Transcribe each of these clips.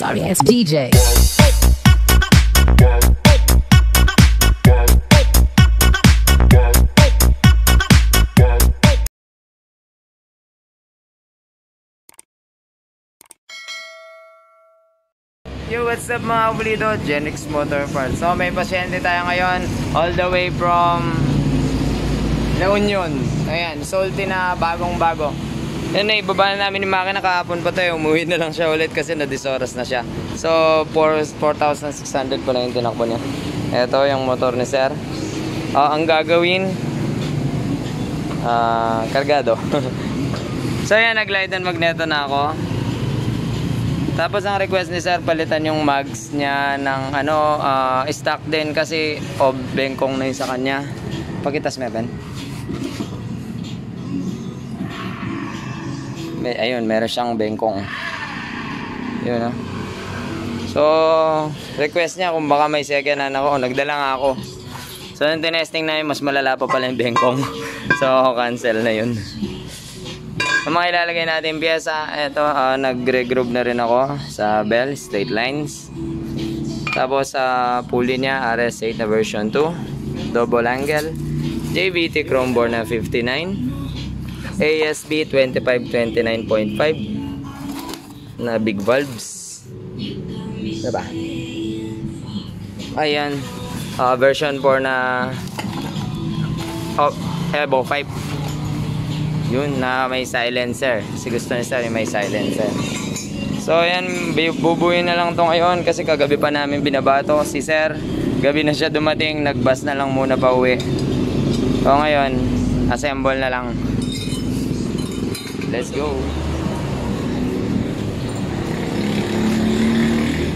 sorry ass DJ. Yo, what's up mga kabulido? Genix Motor Parts. So, may pasyente tayo ngayon all the way from La Union. Ayan, salty na bagong-bago. Yan na, ibaba na namin yung makina kahapon pa tayo. Umuwi na lang siya ulit kasi na oras na siya. So, 4,600 pa lang yung tinakbo niya. Ito yung motor ni Sir. Ah, ang gagawin, ah, kargado. so, yan, nag-light and magneto na ako. Tapos ang request ni sir palitan yung mags niya ng ano ah, stock din kasi o bengkong na yun sa kanya. Pakitas mo May, ayun, meron siyang bengkong. Yun ah. So, request niya kung baka may second hand ako. Nagdala nga ako. So, nung tinesting na yun, mas malala pa pala yung bengkong. so, cancel na yun. Ang mga ilalagay natin pyesa, ito, uh, nag-regroup na rin ako sa bell, straight lines. Tapos sa uh, pulley niya, RS8 na version 2, double angle, JVT chrome bore na 59, ASB 2529.5 na big valves. Diba? Ayan, uh, version 4 na oh, Evo 5 yun na may silencer. Kasi gusto ni sir may silencer. So yan bubuin na lang to ngayon kasi kagabi pa namin binabato si sir. Gabi na siya dumating nagbas na lang muna pa uwi. So ngayon assemble na lang let's go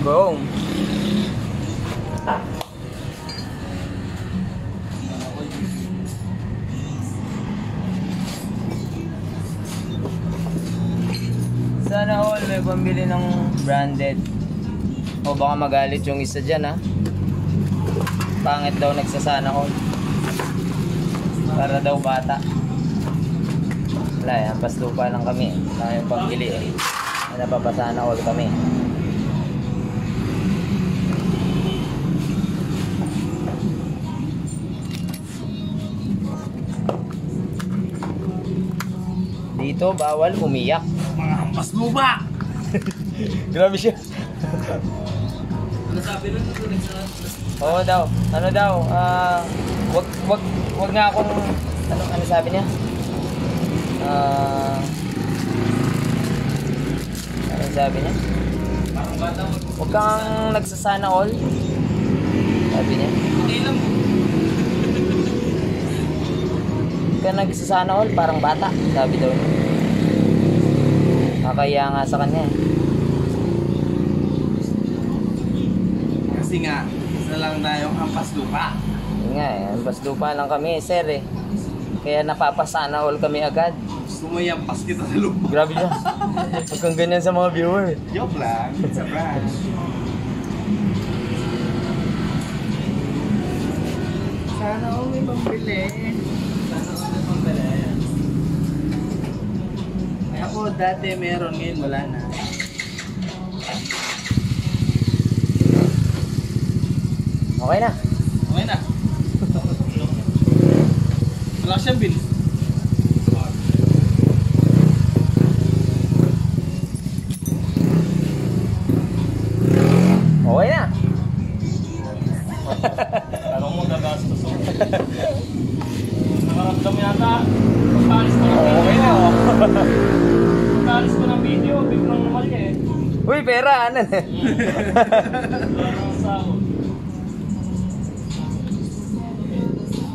go Sana all may pambili ng branded. O baka magalit yung isa dyan ha. Pangit daw nagsasana all. Para daw bata. Wala yan, paslupa lang kami. Wala yung pambili eh. Napapasana all kami. Dito bawal umiyak. Mga hampas lupa! Grabe siya. Ano sabi nun? Oo daw. Ano daw? Ah, wag wag wag nga akong ano ano sabi niya? Ah, ano sabi niya? Parang bata mo. Wag kang nagsasana all. Sabi niya. Hindi lang nagsasana all, parang bata. Sabi daw niya. Nakakaya nga sa kanya eh. Kasi nga, isa lang tayong hampas lupa. Yun nga eh, bas lupa lang kami sir eh. Kaya napapasana all kami agad. Gusto mo yampas kita sa lupa. Grabe siya. Huwag kang ganyan sa mga viewer. Joke lang. It's a prank. Sana all may pambili. Sana all may pambili. Ay, ako dati meron, ngayon wala na. Okay na. Okay na. Wala siyang bill.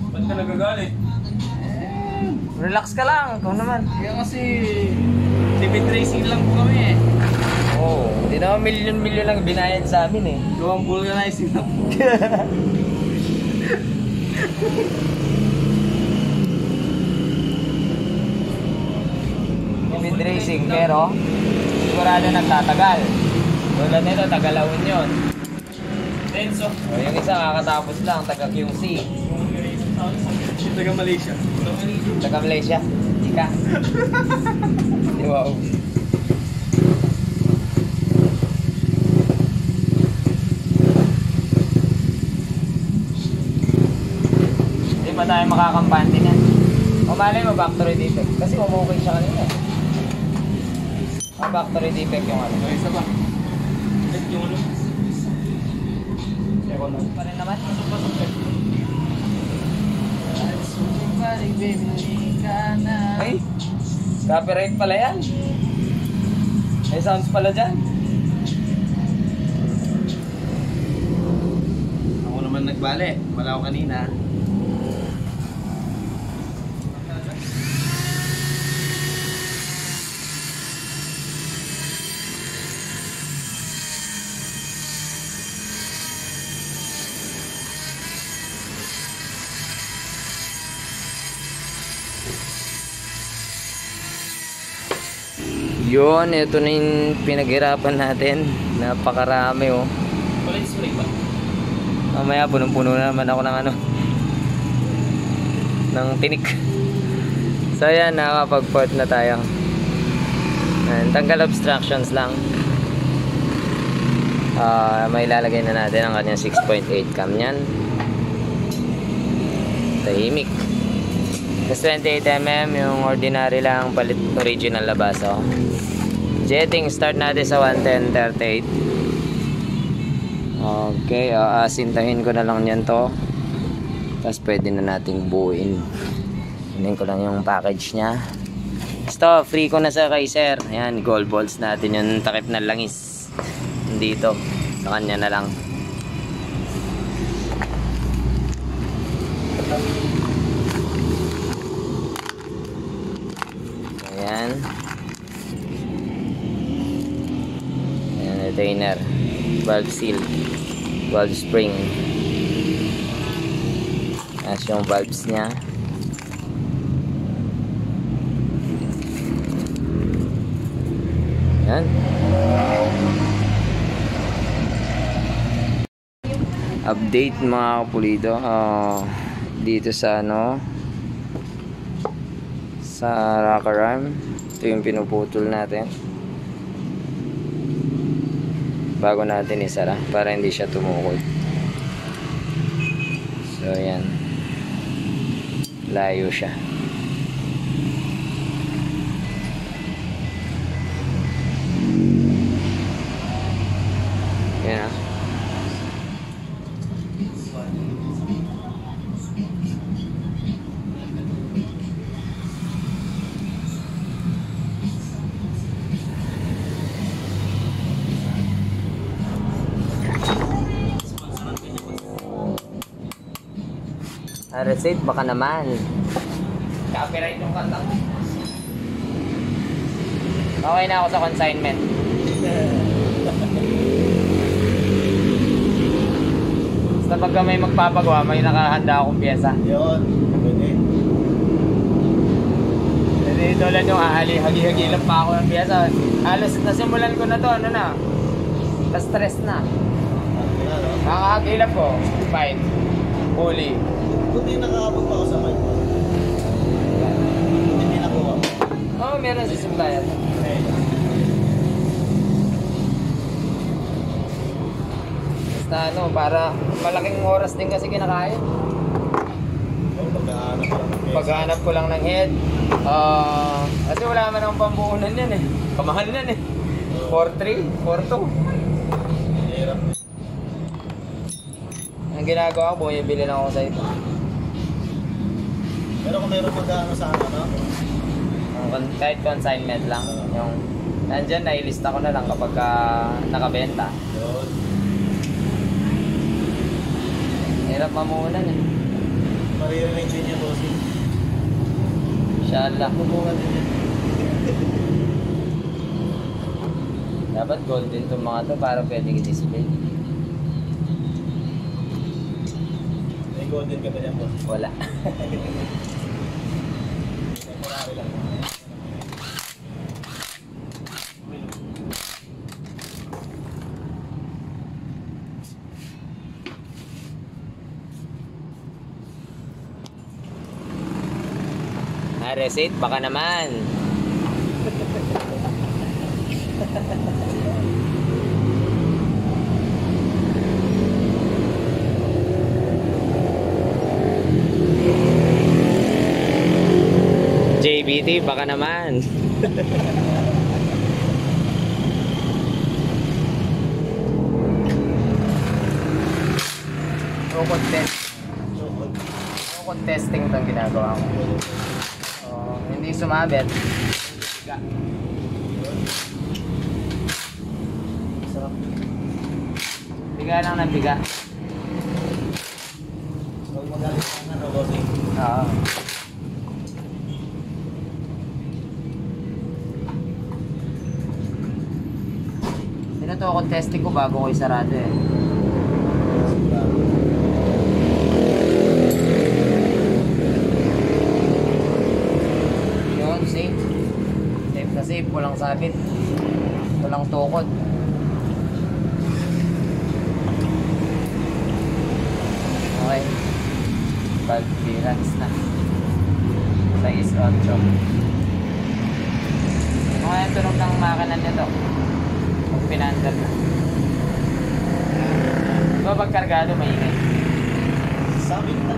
Ba't ka nagagalit? Relax ka lang, ikaw naman. Kaya kasi limit racing lang po kami eh. Oo, oh, hindi naman milyon-milyon lang binayad sa amin eh. Gawang vulcanizing lang po. Mid racing, pero sigurado nagtatagal. Tulad nito, tagalawin yun. Denso. O, yung isa kakatapos lang, taga QC. Taga Malaysia. Taga Malaysia? Ika. wow. Hindi pa tayo makakampante niyan. Umalay mo factory defect. Kasi umukay siya kanina. Eh. Ang factory defect yung ano. Isa pa. Yung ano. Second hand pa rin naman. Ka na. Ay, copyright pala yan. May sounds pala dyan. Ako naman nagbale. Wala ako kanina. Yun, ito na yung pinaghirapan natin. Napakarami oh. Wala yung spray ba? Mamaya punong-puno na naman ako ng ano. ng tinik. So yan, nakapag-port na tayo. Ayan, tanggal obstructions lang. Ah, may lalagay na natin ang kanyang 6.8 cam niyan. Tahimik. Tapos 28mm, yung ordinary lang, palit original labas. Oh. Jetting, start natin sa 110.38. Okay, aasintahin ko na lang yan to. Tapos pwede na nating buuin. Kunin ko lang yung package niya. Ito, free ko na sa kay sir. Ayan, gold balls natin yung takip na langis. Dito. Sa kanya na lang. Ayan. Ayan, retainer. Valve seal. Valve spring. Ayan yung valves niya. Ayan. Update mga kapulido. ah, dito sa ano sa rocker arm. Ito yung pinuputol natin. Bago natin isara para hindi siya tumukod. So yan. Layo siya. Yan ah. Receipt baka naman. Copyright yung kanta. Okay na ako sa consignment. Basta pagka may magpapagawa, may nakahanda akong pyesa. Yun. Pwede. Hindi tulad yung ahali, hagi-hagi lang pa ako ng pyesa. Halos nasimulan ko na to, ano na. Tapos stress na. Wala, no? Kakahagilap ko, fine. Huli. Buti nakakapag pa ako sa mic. Buti hindi nakuha. Oo, oh, meron si supplier. Okay. Basta ano, para malaking oras din kasi kinakain. Paghanap ko lang ng head. Ah, kasi wala naman akong pambuunan yan eh. Kamahal yan eh. 4-3, 4-2. Hirap. Ang ginagawa ko, bumibili lang ako sa ito. Pero kung meron magkano sa ano, con- Kahit consignment lang. Yung nandyan, nailista ko na lang kapag ah, nakabenta. Yun. Hirap mamuunan eh. Maririnig din niya, bossing. Inshallah. Kumungan din niya. Dapat golden itong mga to para pwede i-display. May golden ka ba niyan, boss? Wala. Ah, receipt? Baka naman. JBT, baka naman. no contest. No contesting itong ginagawa ko. Sumabit. Biga. Sarap. Biga lang ng biga. Huwag magalit ang ano, bossing. Oo. Sino to contesting ko bago ko isarado eh. Yun, safe. Safe safe, walang tukod. Okay. Valve clearance na. Is 8. Mga yung tunog ng makina nito. Pag pinandar na. Diba pag kargado maingay? Sabi na.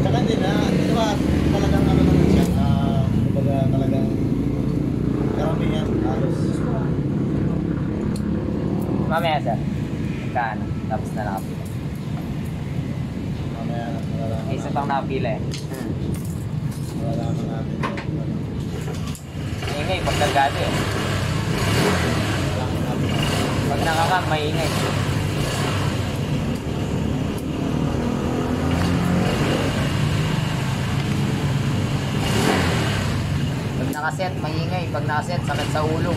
Tsaka din na, di ba talagang ano naman siya, ah, kumbaga talagang karamihan, halos. Sir. Magkano? Tapos na nakapila. Mamaya, May isa pang nakapila eh. Malalaman natin. Maingay pag kargado eh. Pag nakakam, maingay. Pag nakaset, maingay. Pag nakaset, sakit sa ulo.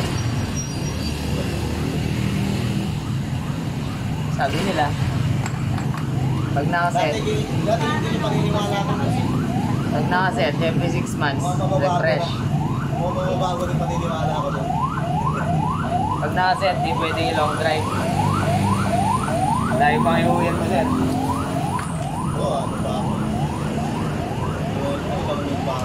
Sabi nila, pag nakaset, dati hindi nyo paniniwala ko pag nakaset, every 6 months, refresh. mababago din paniniwala ko doon. Pag nakaset, di pwede yung long drive. Dahil pang iuwian mo, sir. Oo, ano ba ako? Ano ba naman ba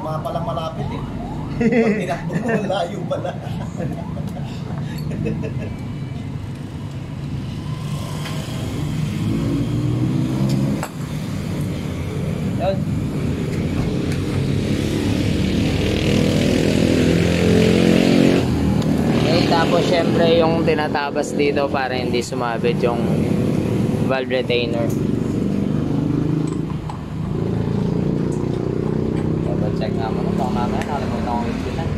ko palang malapit eh. Pag tinakbo mo, layo pala. Yun. Okay, tapos syempre yung tinatabas dito para hindi sumabit yung valve retainer. Double check nga muna. Baka mamaya nakalimutan ko yung yun.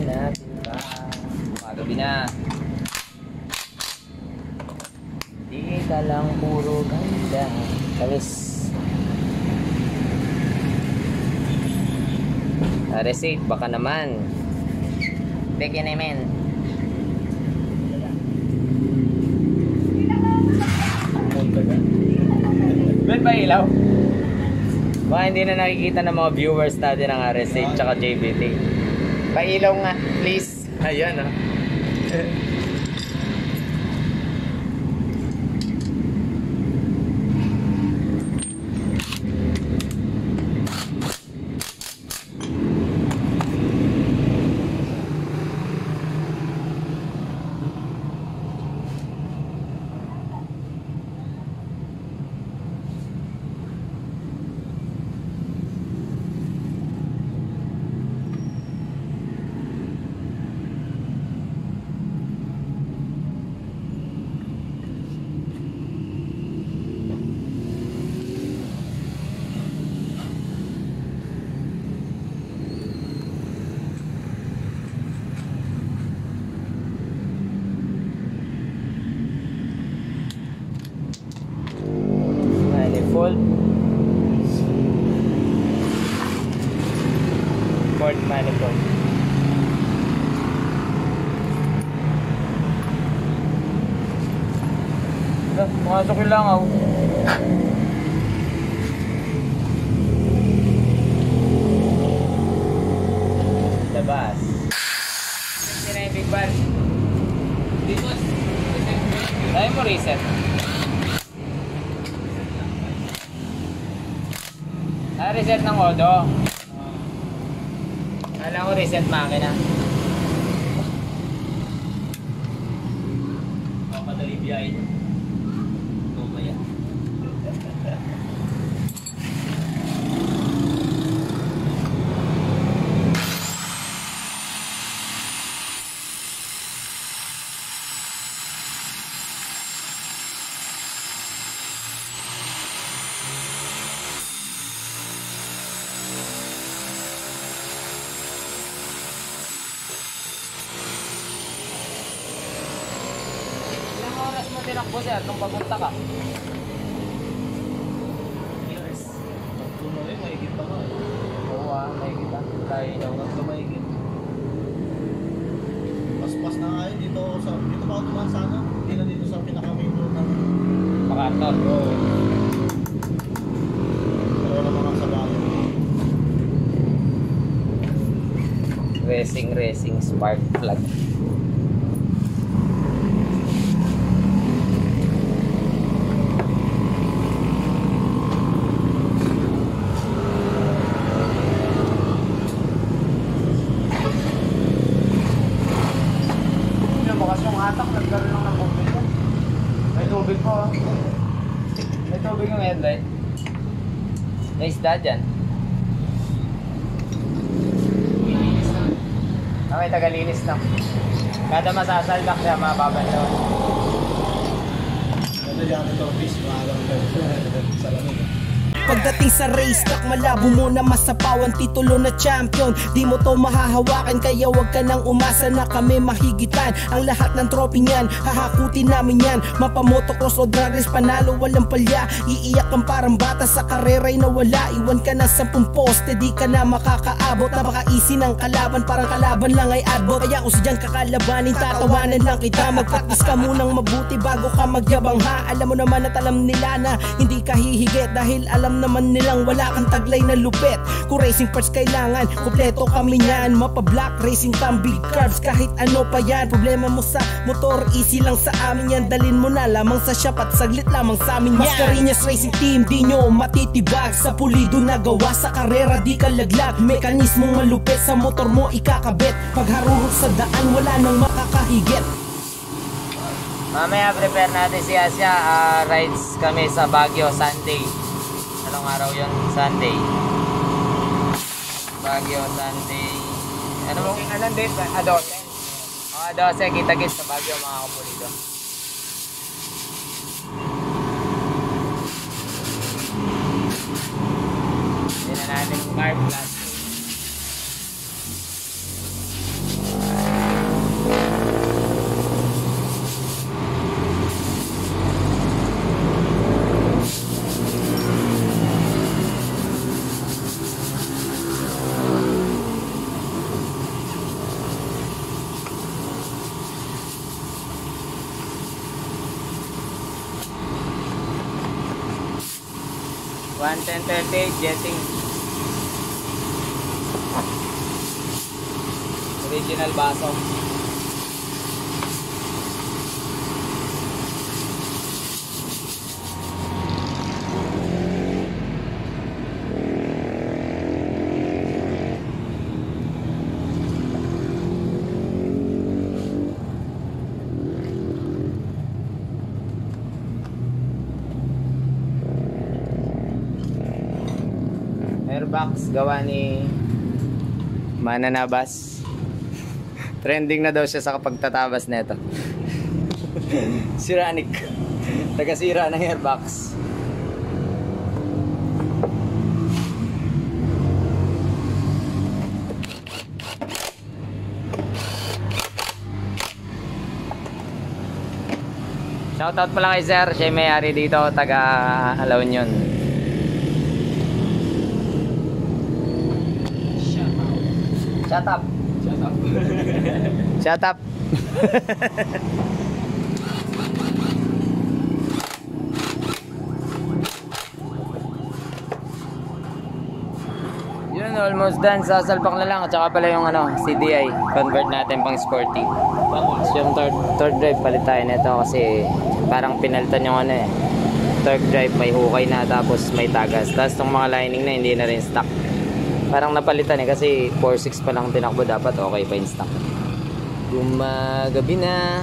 Hanapin ka. Magabi na. Di ka lang puro ganda. Tapos, Receipt, baka naman. Punta ka. Ba't ba ilaw? Baka hindi na nakikita ng mga viewers natin ng RSA tsaka JBT. Pailaw nga, please. Ayan ah. Pumasok yung langaw. Labas. Hindi na yung big. Dito. Tayo mo reset. Ah, reset ng Odo. Kala ko reset makina. Tinakbo sir nung papunta ka? Yes. Tuno eh, mahigit pa nga. Oo ah, kita. Tayo daw. Hanggang sa mahigit. Paspas na nga yun dito sa dito pa ako. Hindi na dito sa pinaka-main road ng Makator. Oo. Pero naman ako sa bayan. Racing, racing, spark plug. Yung yung hatak, nagkaroon lang ng tubig ko. May tubig po ah. May tubig yung headlight. May isda dyan. Ah, may tagalinis na. Kada masasaldak siya, mababanlaw. Ano yan ito, fish, maalam ko. sa lamig. Pagdating sa race track malabo mo na masapawan titulo na champion. Di mo to mahahawakan kaya wag ka nang umasa na kami mahigitan. Ang lahat ng trophy niyan, hahakutin namin yan. Mapamotocross o drag race panalo walang palya. Iiyak kang parang bata sa karera'y nawala Iwan ka na sampung poste di ka na makakaabot. Napaka-easy ng kalaban parang kalaban lang ay adbot. Kaya kung sadyang kakalabanin tatawanan lang kita. Mag-practice ka munang mabuti bago ka magyabang ha? Alam mo naman at alam nila na hindi ka hihigit Dahil alam naman nilang wala kang taglay na lupit Kung racing parts kailangan, kompleto kami niyan. Mapa-black racing cam, big carbs kahit ano pa yan. Problema mo sa motor, easy lang sa amin yan. Dalin mo na lamang sa shop at saglit lamang sa amin. Yan. Mascarinas Racing Team, di nyo matitibag. Sa pulido na gawa sa karera, di ka laglag. Mekanismong malupit sa motor mo ikakabit. Pag harurot sa daan, wala nang makakahigit Mamaya prepare natin si Asya. Ah, rides kami sa Baguio Sunday. Anong araw yon? Sunday. Baguio Sunday. Ano mo? Anong date ba? 12. Oh, 12. Kita-kit sa Baguio mga kapulido. Hindi na natin carb plus. One ten thirty jetting. Original baso. Airbox gawa ni Mananabas. Trending na daw siya sa kapagtatabas nito. Siranik. Tagasira ng airbox. Shoutout pala kay Sir, siya yung may-ari dito, taga Alaw Shut up. Shut up. Shut up. Yun, almost done. Sasalpak na lang. At saka pala yung ano, CDI. Convert natin pang sporty. Tapos yung third, third drive palit tayo nito kasi parang pinalitan yung ano eh. Third drive may hukay na tapos may tagas. Tapos tong mga lining na hindi na rin stock. Parang napalitan eh kasi 4.6 pa lang tinakbo dapat okay pa stock. Gumagabi na.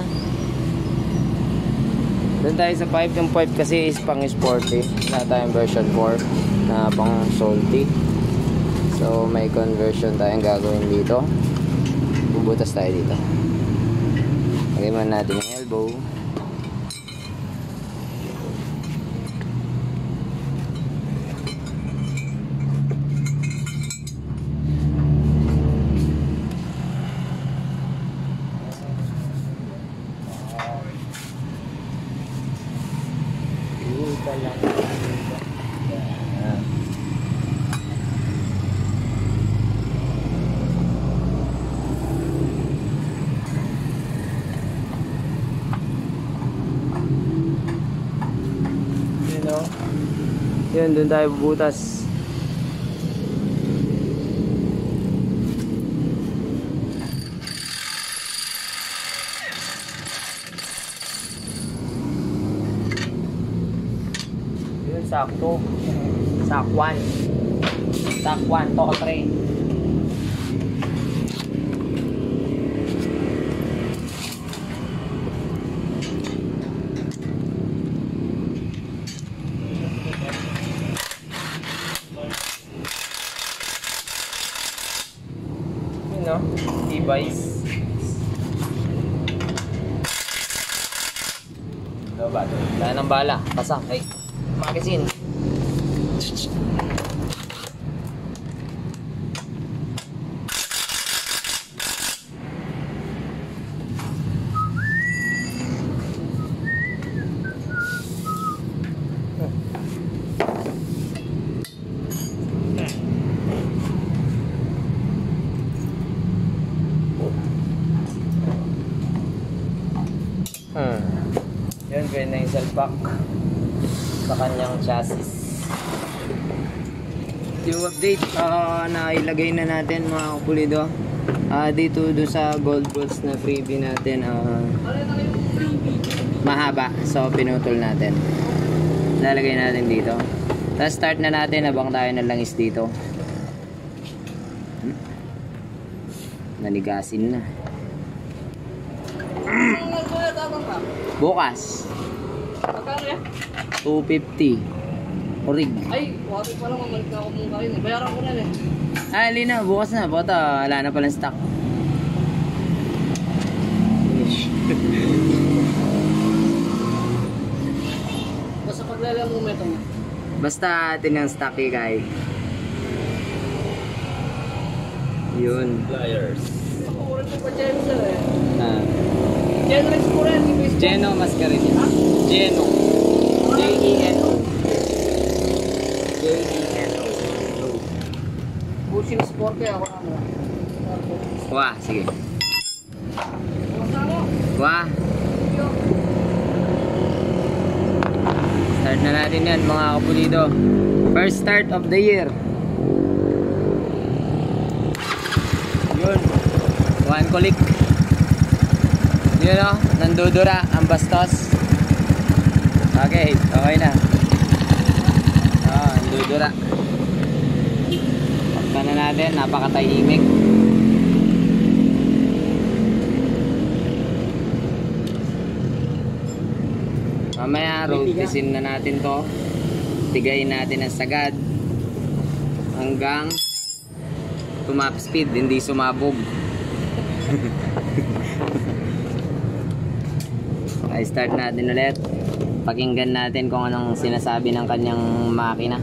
Doon tayo sa 5. Yung 5 kasi is pang sporty. Wala tayong version 4 na pang salty. So may conversion tayong gagawin dito. Bubutas tayo dito. Lagay natin yung elbow. Yun o. Yun, doon tayo bubutas. Yun, sakto. Sakwan. Sakwan, to tray. Yun no, device. Ano ba? Wala nang bala. Pasa. Ay, magazine. Sa kanyang chassis. Yung update ah, na ilagay na natin mga kapulido. Ah, dito doon sa gold balls na freebie natin. ah, mahaba. So, pinutol natin. Lalagay natin dito. Tapos start na natin habang tayo na langis dito. Hmm? Nanigasin na. Bukas. Magkano yan? 250. Orig. Ay, wari pa lang mamalik na ako mong kain. eh. Bayaran ko na eh. Ah, ali na. Bukas na. Bota, wala na palang stock. Basta paglalang mo meto mo. Basta atin ang stock eh, kay. Yun. Pliers. Ako oras na pa dyan eh. Ah. Generous ko rin. Facebook. Geno Mascarini. Geno. J-E-N-O. J-E-N-O. Bushing sport kaya ako ano. Wah, sige. Wah. Start na natin yan mga kapulido. First start of the year. Yun. One kulik. Yun o. Nandudura ang bastos. Okay. Okay na. Ah, nandudura. Pakta na natin. Napakatahimik. Mamaya road tisin na natin to. Tigayin natin ang sagad hanggang tumap speed, hindi sumabog. ay start natin ulit. Pakinggan natin kung anong sinasabi ng kanyang makina.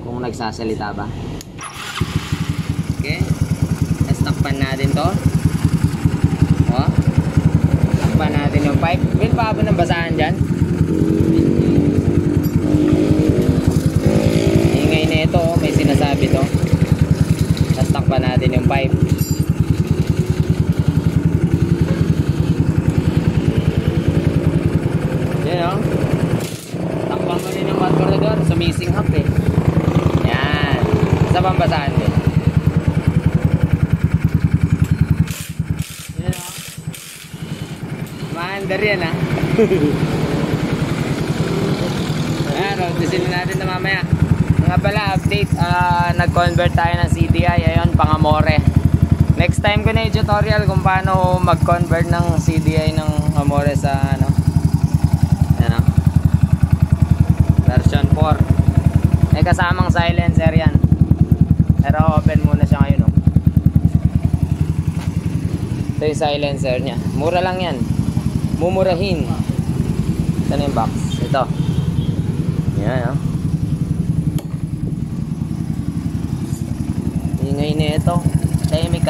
Kung nagsasalita ba. Okay. Tapos takpan natin to. Oh. Takpan natin yung pipe. Will pa ng basahan dyan? Ingay na ito, oh. may sinasabi to. Tapos takpan natin yung pipe. Ayan, oh, road testing natin na mamaya. Nga pala, update, uh, nag-convert tayo ng CDI. Ayun, pang-amore. Next time ko na yung tutorial kung paano mag-convert ng CDI ng amore sa ano. Ayan, oh. Version 4. May kasamang silencer yan. Pero open muna siya ngayon, oh. Ito yung silencer niya. Mura lang yan. Mumurahin. Mumurahin. Saan yung box? Ito. Yan, oh. Ingay na ito. Kaya may.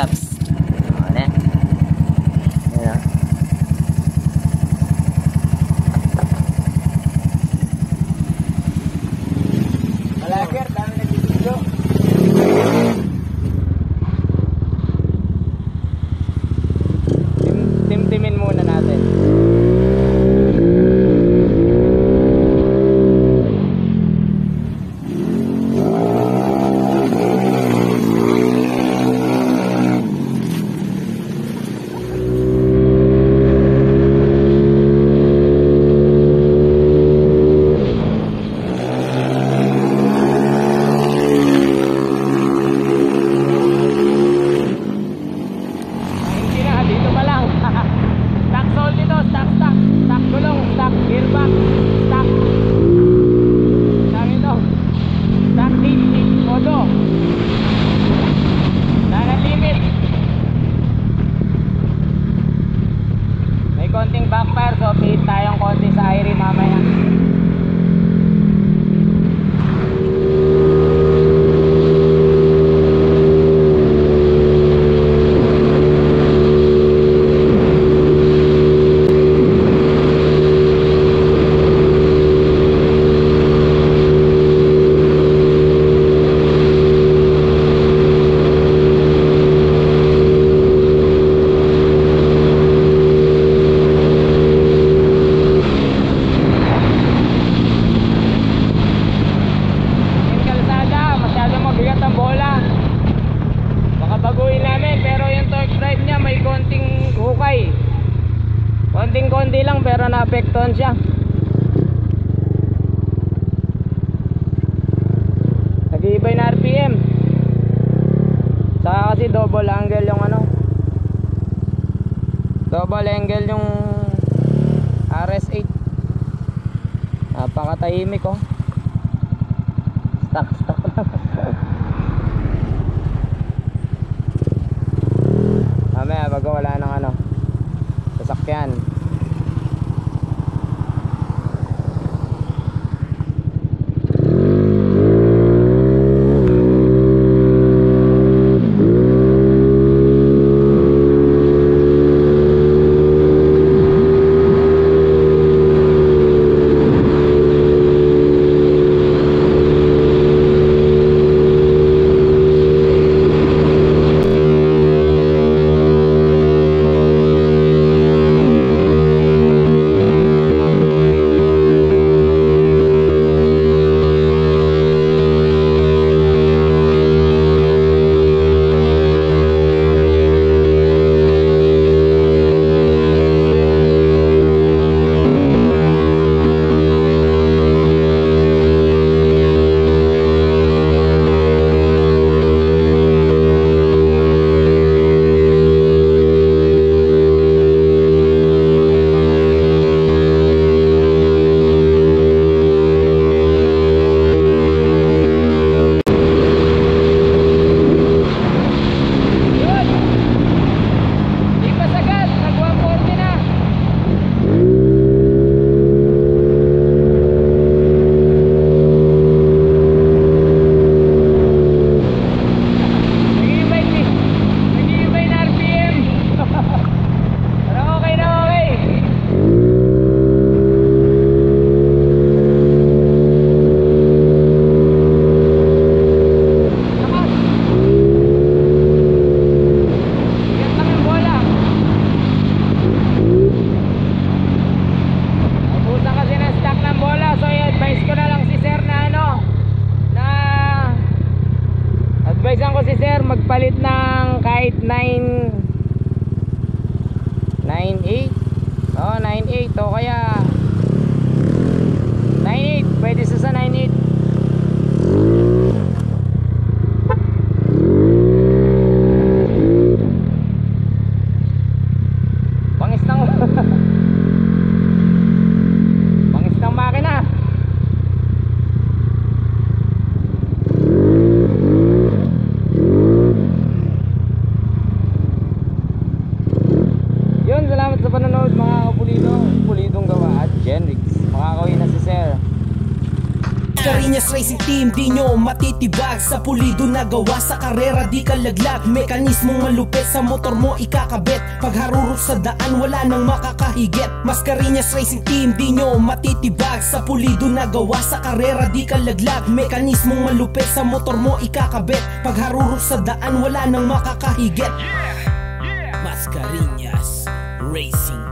Matitibag Sa pulido na gawa Sa karera di ka laglag. Mekanismong malupit Sa motor mo ikakabit. Pag harurot sa daan Wala nang makakahigit. Mascareñas Racing Team Di nyo matitibag Sa pulido na gawa Sa karera di ka laglag. Mekanismong malupit Sa motor mo ikakabit. Pag harurot sa daan Wala nang makakahigit. Mascareñas Racing Team